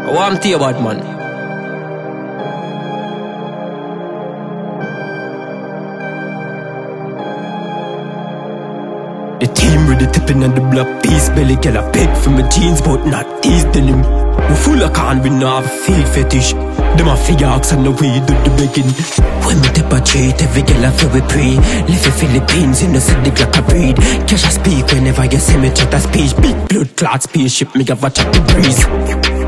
What I'm tell you about, man? The team ready tipping on the block piece Belly get a beg for my jeans but not these denim We full of can we not feel fetish. Them a figure ask and the way do the begging. When me tip a treat every girl I feel we pray. Live in Philippines in the city like a breed Cash I speak whenever you see me chat a speech. Big blood clot spaceship me have a chat the breeze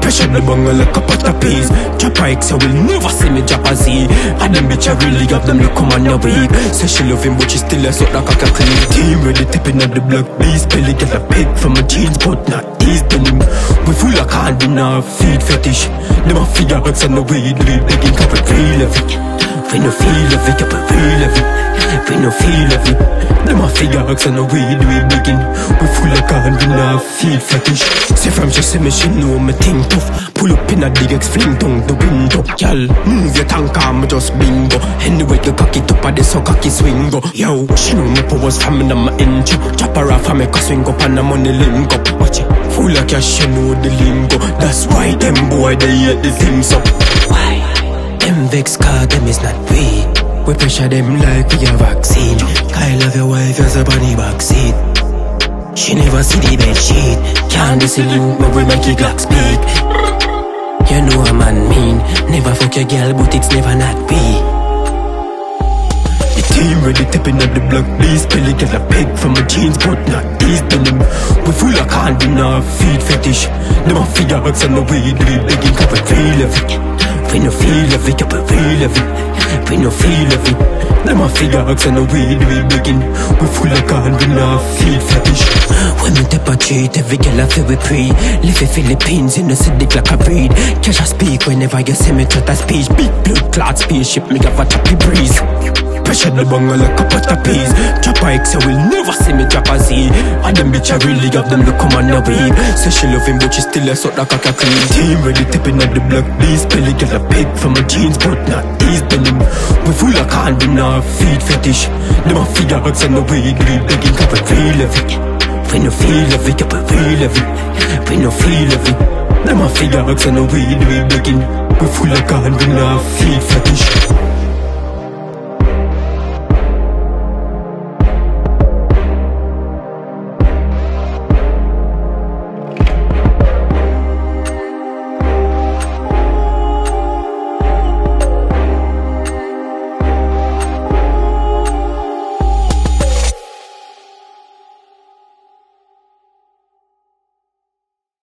Pressure the bungle like a pot of peas a X, you will never see me drop a Z. And them bitch I really have them look come on your week Say she love him but she still a suck like a clean Team ready tipping at the block. These belly get a pig from my jeans but not these denim We full of candy now feed fetish. Them a figure X and the weed We begging cause we feel of it. We no feel of it, yeah, feel of it. We no feel of it. Them a figure X and the weed We begging. We full now feed fetish See from she see me she know me think tough. Pull up in a X fling down the window. Y'all move your tank I'm just bingo. Anyway you cock it up at the so cocky swing go Yo, she know me powers from in my intro. Chop her off and make her swing up and I'm on the link up Watch it, full of cash you know the lingo. That's why them boy they hate the things up Why? Them vex car them is not we We pressure them like we a vaccine. I love your wife as a bunny backseat She never see the bed sheet. Can't salute me we make it Glock speak. You know a man mean. Never fuck your girl but it's never not we the team ready tipping up the block These belly get a peg from my jeans But not these denim? We full of candy now feed fetish. Them a figure X and the weed We begging cause we feel of it. We no feel of it, yeah, we feel of it We no feel it Them a figure X and the weed We begging. We full of candy now feed fetish. When me tip a treat Every girl I feel we pre Live in Philippines in the city like a breed. Cash I speak whenever you see me try to speech. Big blood clot spaceship Me have a choppy breeze. Pressure the bungle like a pot of peas. Drop a X, you will never see me drop a Z. And them bitch I really have them look come on the weed Say she love him but she still a suck like a clean Team. Ready tipping at the block These belly get a pig from my jeans but not these denim We full of candy now feed fetish. Them a figure X and the weed We begging cause we feel of it. We no feel of it, we feel of it. We no feel of it. Them a figure X and the weed We begging. We full of feed fetish